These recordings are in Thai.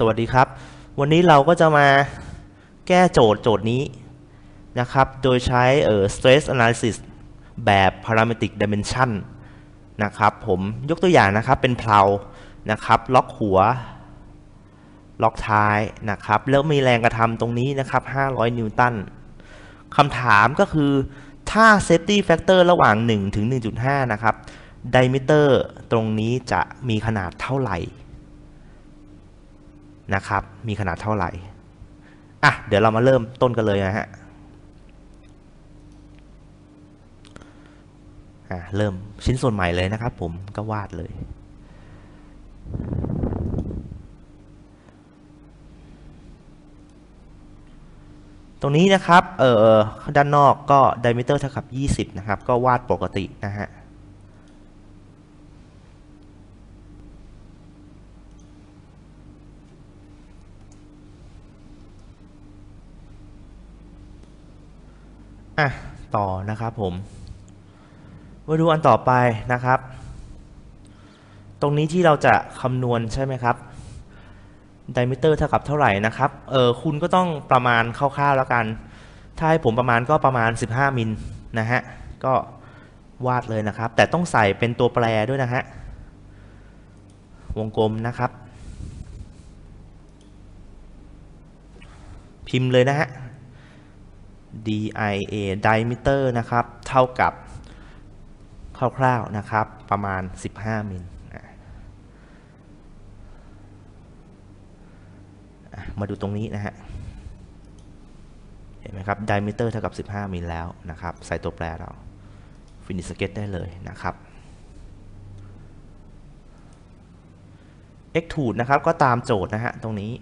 สวัสดีครับ วันนี้เราก็จะมาแก้โจทย์โจทย์นี้นะครับ โดยใช้เอ่อ stress analysis แบบ parametric dimension นะครับ ผมยกตัวอย่างนะครับ เป็นเพลานะครับ ล็อกหัว ล็อกท้ายนะครับ แล้วมีแรงกระทำตรงนี้นะครับ 500 นิวตันคำถามก็คือถ้า safety factor ระหว่าง 1 ถึง 1.5 นะครับ diameter ตรงนี้จะมีขนาดเท่าไหร่ นะครับ มีขนาดเท่าไหร่ อะ เดี๋ยวเรามาเริ่มต้นกันเลยนะฮะ อะ เริ่มชิ้นส่วนใหม่เลยนะครับผม ก็วาดเลย ตรงนี้นะครับ เอ่อ ด้านนอกก็ diameter เท่ากับ 20 นะครับ ก็วาดปกตินะฮะ อะต่อนะครับผมมาดูอันต่อไปนะครับ ตรงนี้ที่เราจะคำนวณใช่ไหมครับ diameter เท่ากับเท่าไหร่นะครับเออคุณก็ต้องประมาณคร่าวๆแล้วกัน ถ้าให้ผมประมาณก็ประมาณ 15มิลนะฮะก็วาดเลยนะครับ แต่ต้องใส่เป็นตัวแปรด้วยนะฮะวงกลมนะครับ พิมพ์เลยนะฮะ dia diameter นะครับ เท่ากับคร่าวๆนะครับ ประมาณ 15 มิลมาดูตรงนี้นะฮะ เห็นไหมครับ diameter เท่ากับ 15 มิลแล้วนะครับ ใส่ตัวแปรเรา finish sketch ได้เลยนะครับ extrude นะครับ ก็ตามโจทย์นะฮะ ตรงนี้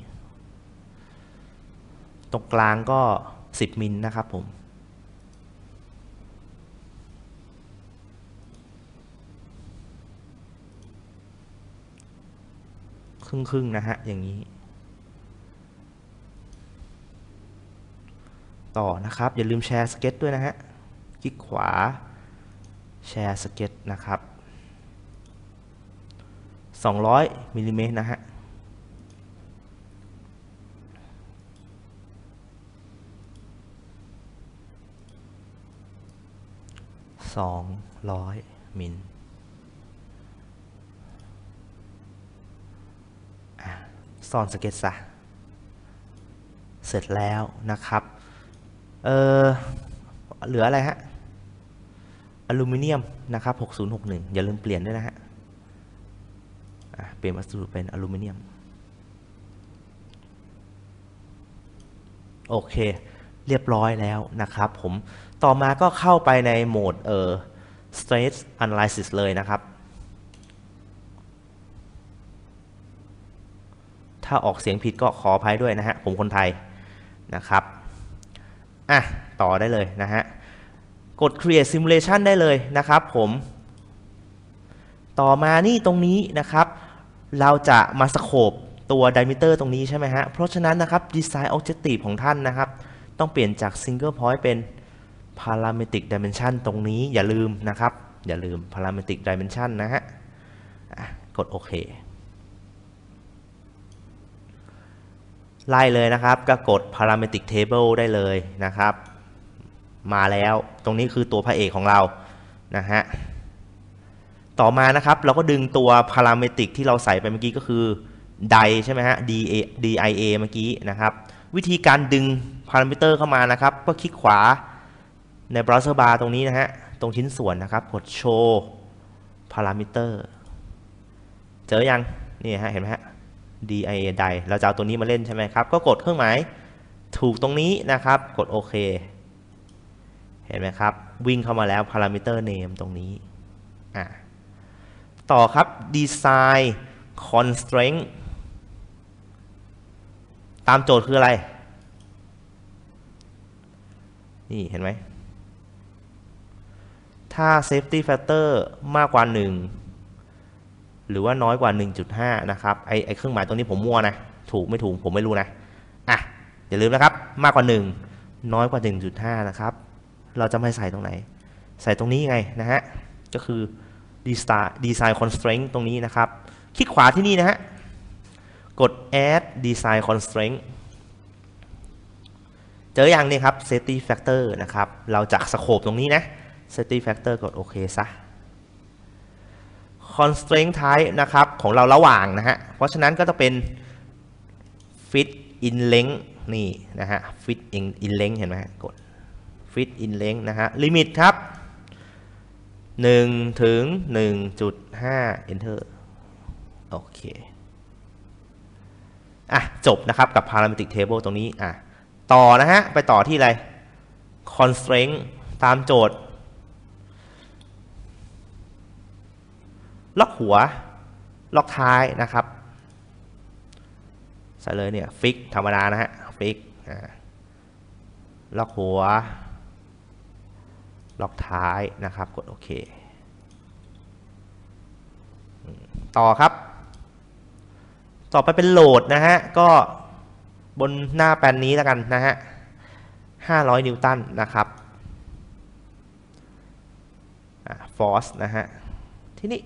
ตรงกลางก็ 10 มิลนะครับผมครึ่งครึ่งๆนะฮะ อย่างนี้ ต่อนะครับ อย่าลืมแชร์สเก็ตด้วยนะฮะ คลิกขวา share sketch นะครับ 200มิลลิเมตรนะฮะ สองร้อยมิลอะซ่อนสเก็ตซะ เสร็จแล้วนะครับ เออเหลืออะไรฮะ อลูมิเนียมนะครับ6061 อย่าลืมเปลี่ยนด้วยนะฮะอะเปลี่ยนวัสดุเป็นอลูมิเนียม โอเค เรียบร้อยแล้วนะครับผมต่อมาก็เข้าไปในโหมดเอ่อ stress analysis เลยนะครับ ถ้าออกเสียงผิดก็ขออภัยด้วยนะฮะ ผมคนไทยนะครับอะต่อได้เลยนะฮะ กด create simulation ได้เลยนะครับผมต่อมานี่ตรงนี้นะครับ เราจะมาสโคปตัว diameter ตรงนี้ใช่ไหมฮะ เพราะฉะนั้นนะครับ design objective ของท่านนะครับ ต้องเปลี่ยนจาก single point เป็น parametric dimension ตรงนี้อย่าลืมนะครับ อย่าลืม parametric dimension นะฮะกดโอเคไล่เลยนะครับ ก็กด parametric table ได้เลยนะครับ มาแล้วตรงนี้คือตัวพระเอกของเรานะฮะต่อมานะครับเราก็ดึงตัว parametric ที่เราใส่ไปเมื่อกี้ก็คือ di ใช่ไหมฮะ d dia เมื่อกี้นะครับ วิธีการดึง parameter เข้ามานะครับ ก็คลิกขวาใน browser bar ตรงนี้นะฮะ ตรงชิ้นส่วนนะครับกด show parameter เจอยัง นี่ฮะ เห็นไหมฮะ dia di เราจะเอาตัวนี้มาเล่นใช่ไหมครับ ก็กดเครื่องหมายถูกตรงนี้นะครับ กดโอเค เห็นไหมครับ วิ่งเข้ามาแล้ว parameter name ตรงนี้อะต่อครับ design constraint ตามโจทย์คืออะไร นี่เห็นไหม ถ้า safety factor มากกว่า 1 หรือว่าน้อยกว่า 1.5 นะครับไอไอเครื่องหมายตรงนี้ผมมั่วนะ ถูกไม่ถูกผมไม่รู้นะ อะ อย่าลืมนะครับ มากกว่า 1 น้อยกว่า 1.5 นะครับ เราจะไม่ใส่ตรงไหน ใส่ตรงนี้ไงนะฮะ ก็คือ design constraint ตรงนี้นะครับ คลิกขวาที่นี่นะฮะ กด add design constraint เจออย่างนี้ครับ safety factor นะครับ เราจากสโคปตรงนี้นะ safety factor กดโอเคซะ constraint type นะครับ ของเราระหว่างนะฮะ เพราะฉะนั้นก็จะเป็น fit in length นี่นะฮะ fit in in length เห็นไหมกด fit in length นะฮะ limit ครับ 1 ถึง 1.5 enter โอเค อะจบนะครับกับ parametric table ตรงนี้อะต่อนะฮะ ไปต่อที่อะไร constraint ตามโจทย์ล็อกหัว ล็อกท้ายนะครับใส่เลยเนี่ยฟิกธรรมดานะฮะฟิกล็อกหัว ล็อกท้ายนะครับ กดโอเค ต่อครับ ต่อไปเป็นโหลดนะฮะ ก็บนหน้าแปลนนี้แล้วกันนะฮะ 500 นิวตันนะครับฟอสนะฮะ ที่นี่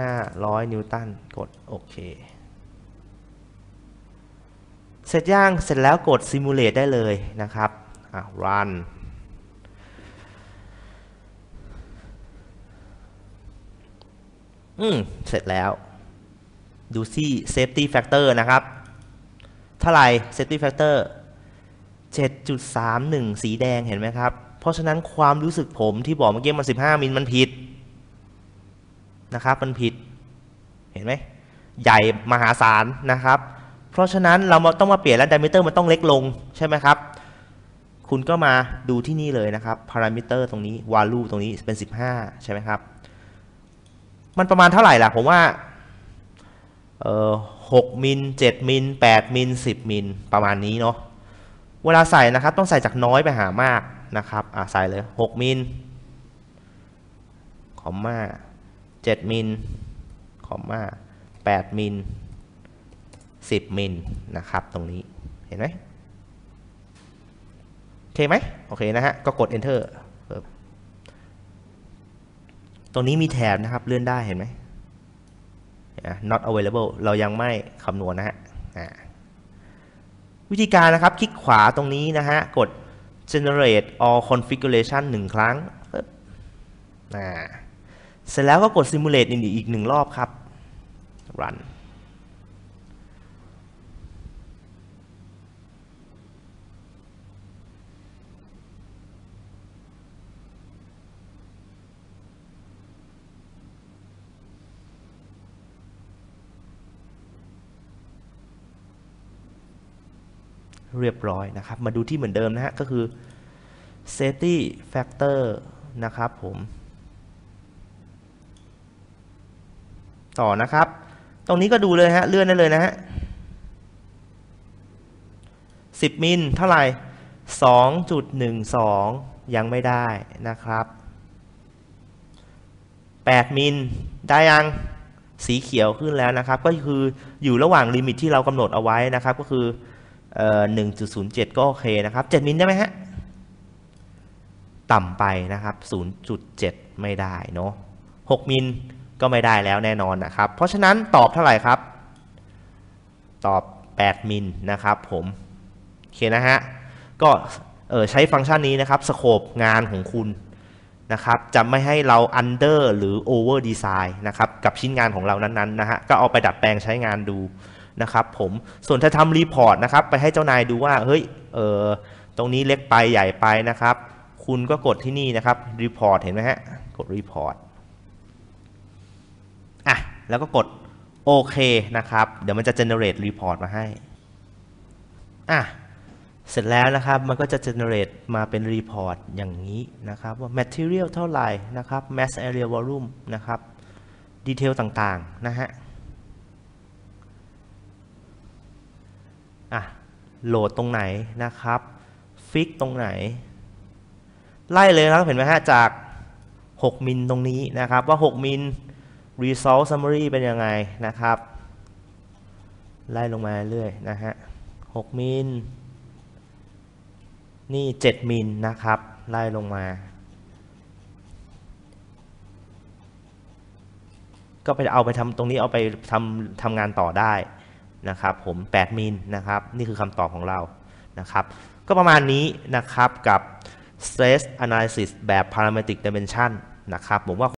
500 นิวตัน กดโอเค เสร็จย่าง เสร็จแล้วกด Simulate ได้เลยนะครับอะ run อืม เสร็จแล้ว ดูซี่ safety factor นะครับ เท่าไหร่ safety factor 7.31 สีแดงเห็นไหมครับ เพราะฉะนั้นความรู้สึกผมที่บอกเมื่อกี้มัน 15 มิลมันผิดนะครับ มันผิด เห็นไหม ใหญ่มหาศาลนะครับ เพราะฉะนั้นเราต้องมาเปลี่ยนแล้ว diameter มันต้องเล็กลงใช่ไหมครับ คุณก็มาดูที่นี่เลยนะครับ parameter ตรงนี้ value ตรงนี้เป็น 15 ใช่ไหมครับ มันประมาณเท่าไหร่ล่ะ ผมว่าเอ่อ6มิล7มิล8มิล10มิลประมาณนี้เนาะเวลาใส่นะครับต้องใส่จากน้อยไปหามากนะครับอ่าใส่เลย6มิลคอมมา7มิลคอมมา8มิล10มิลนะครับตรงนี้เห็นไหมโอเคไหมโอเคนะฮะก็กด enter ตรงนี้มีแถบนะครับเลื่อนได้เห็นไหม not available เรายังไม่คำนวณนะฮะวิธีการนะครับ คลิกขวาตรงนี้นะฮะ กด generate all configuration หนึ่งครั้งเสร็จแล้วก็กด simulate อีกหนึ่งรอบครับ run เรียบร้อยนะครับ มาดูที่เหมือนเดิมนะฮะ ก็คือ safety factor นะครับผม ต่อนะครับ ตรงนี้ก็ดูเลยฮะ เลื่อนได้เลยนะฮะ 10 มิลเท่าไหร่ 2.12 ยังไม่ได้นะครับ 8 มิลได้ยังสีเขียวขึ้นแล้วนะครับ ก็คืออยู่ระหว่าง limit ที่เรากำหนดเอาไว้นะครับ ก็คือ หนึ่งจุดศูนย์เจ็ดก็โอเคนะครับเจ็ดมิลได้ไหมฮะ ต่ำไปนะครับศูนย์จุดเจ็ดไม่ได้เนาะหกมิลก็ไม่ได้แล้วแน่นอนนะครับ เพราะฉะนั้นตอบเท่าไหร่ครับ ตอบ8มิลนะครับผมโอเคนะฮะ ก็ใช้ฟังก์ชันนี้นะครับ scope งานของคุณนะครับจะไม่ให้เรา under หรือ over design นะครับกับชิ้นงานของเรานั้นๆนะฮะก็เอาไปดัดแปลงใช้งานดู นะครับผมส่วนถ้าทำ report นะครับไปให้เจ้านายดูว่าเฮ้ยเออตรงนี้เล็กไปใหญ่ไปนะครับ คุณก็กดที่นี่นะครับ report เห็นไหมฮะกด report อะแล้วก็กดโอเคนะครับ เดี๋ยวมันจะ generate report มาให้อะเสร็จแล้วนะครับมันก็จะ generate มาเป็น report อย่างนี้นะครับว่า material เท่าไหร่นะครับ mass area volume นะครับดีเทลต่างๆ นะฮะ อะโหลดตรงไหนนะครับ ฟิกตรงไหน ไล่เลยครับเห็นไหมฮะจาก 6 มิลตรงนี้นะครับ ว่า 6 มิล result summary เป็นยังไงนะครับ ไล่ลงมาเรื่อยนะฮะ 6 มิล นี่ 7 มิลนะครับ ไล่ลงมา ก็ไปเอาไปทำตรงนี้เอาไปทำทำงานต่อได้ นะครับผม8มิลนะครับนี่คือคำตอบของเรานะครับก็ประมาณนี้นะครับกับ stress analysis แบบ parametric dimension นะครับผมว่า